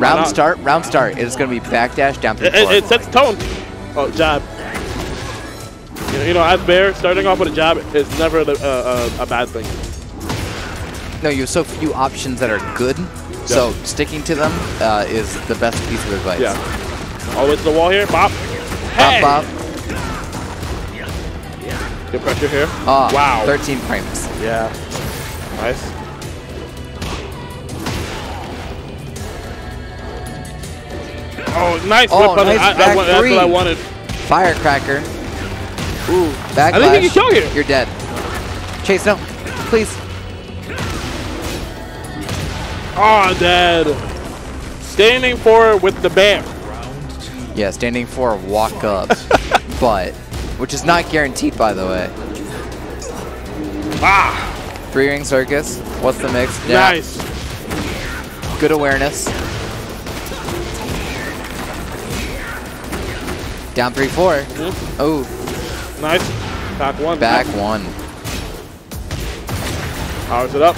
Round start, round start. It is going to be backdash down three It, it, it sets tone. Oh, jab. You know, you know, as Bear, starting off with a jab is never a, a, a bad thing. No, you have so few options that are good. So sticking to them uh, is the best piece of advice. Yeah. All the way to the wall here. Bop. Bop, Hey! bop. Good pressure here. Ah, wow. 13 frames. Yeah. Nice. Oh, nice Oh, whip nice I, I, back that's what I wanted. Firecracker. Ooh, backdash. I think he can kill here. You're dead. Chase, no. Please. Oh, dead. Standing forward with the bear. Yeah, standing for walk up. but, which is not guaranteed, by the way. Ah, Three ring circus. What's the mix? Yeah, nice. Good awareness. Down three four. Mhm. Oh, Nice. Back one. back Nice. one. Powers it up.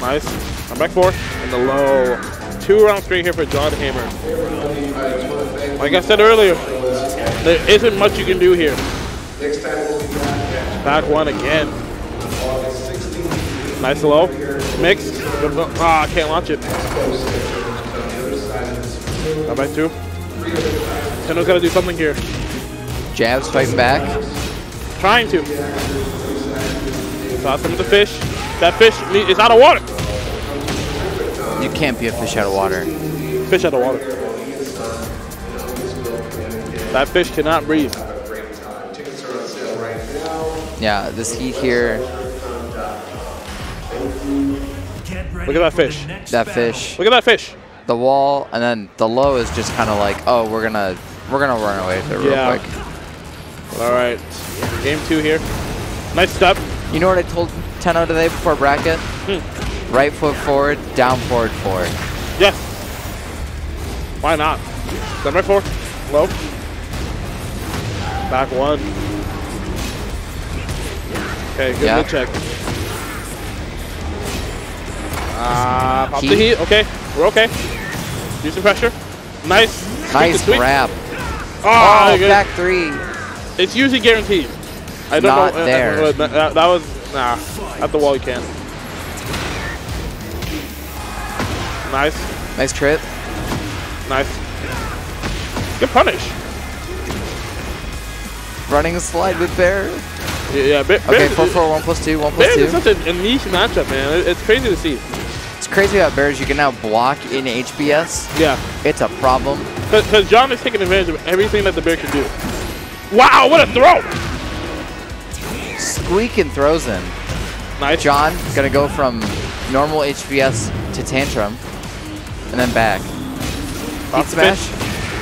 Nice. I'm back four. And the low. Two rounds straight here for Jon Hammer. Like I said earlier, there isn't much you can do here. Back one again. Nice low. Mixed. Ah, I can't launch it. I'm back two. Tenno's got to do something here. Jabs fighting back. Trying to. Saw some of the fish. That fish is out of water. You can't be a fish out of water. Fish out of water. That fish cannot breathe. Yeah, this heat here, Look at that fish. that fish, Look at that fish. the wall, and then the low is just kind of like, oh, we're gonna, we're gonna run away with it real Yeah. quick. All right. Game two here. Nice step. You know what I told Tenno today before bracket? Hmm. Right foot forward, down forward forward. Yes. Why not? Step right four. Low. Back one. Okay, good Yeah. check. Ah, pop the Heat. heat. Okay, we're okay. Use some pressure. Nice. Nice grab. Ah, Oh, good. back three. It's usually guaranteed. I don't Not know. uh, there. uh, that, that- that was nah. At the wall you can. Nice, Nice trip. nice. Good punish. Running a slide with Bear. Yeah, yeah. Bear, Okay, Bear, four four one plus two, one plus Bear is such a, a niche matchup, man. It's crazy to see. It's crazy about Bears. You can now block in HBS. Yeah, It's a problem. because Jon is taking advantage of everything that the bear can do. Wow, what a throw! Squeaking throws in. Nice. Jon gonna go from normal HBS to tantrum, and then back. The smash.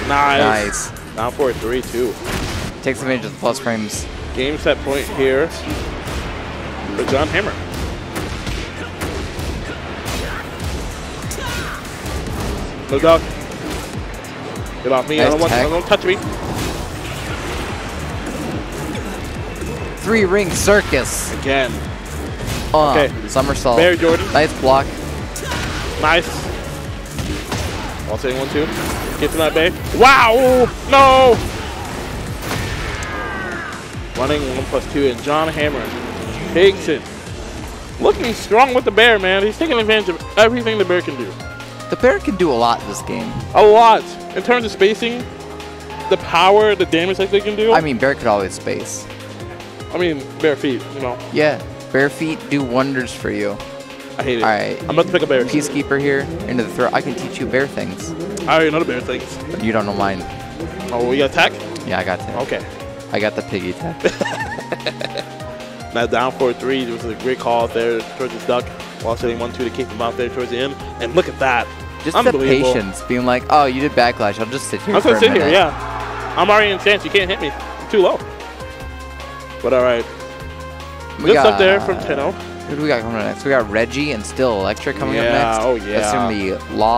Nice. Nice. Down for a three, two. Takes advantage of the plus frames. Game set point here for Jon Hammer. No dog. Get off me. I don't want tag. don't touch me. Three ring circus. Again. Uh, Okay. Somersault. Bear Jordan. Nice block. Nice. One saying one two. Get to that bay. Wow! No! Running one plus two and Jon Hammer. It. Looking strong with the bear, man. He's taking advantage of everything the bear can do. The bear can do a lot in this game. A lot. In terms of spacing, the power, the damage that they can do. I mean, bear could always space. I mean, bare feet, you know. Yeah, bare feet do wonders for you. I hate it. All right. I'm about to pick a bear. Peacekeeper here into the throw. I can teach you bear things. I already know the bear things. but You don't know mine. Oh, we got attack? Yeah, I got that. Okay. I got the piggy tech. Now down for three. It was a great call there towards his duck while sitting one two to keep him out there towards the end. And look at that. Just the patience, being like, oh, you did backdash. I'll just sit here I'm gonna a sit here, yeah. I'm already in stance. You can't hit me. I'm too low. But all right. We Good got, stuff there from Tenno. Who do we got coming up next? We got Reggie and Still Electric coming Yeah, up next. oh, yeah. That's in the law.